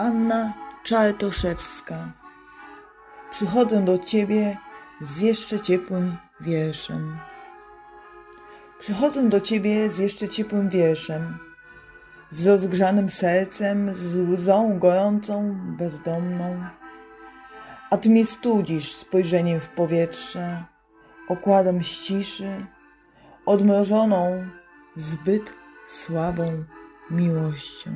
Anna Czartoszewska. Przychodzę do Ciebie z jeszcze ciepłym wierszem. Przychodzę do Ciebie z jeszcze ciepłym wierszem, z rozgrzanym sercem, z łzą gorącą, bezdomną. A Ty mnie studzisz spojrzeniem w powietrze, okładem ściszy, odmrożoną, zbyt słabą miłością.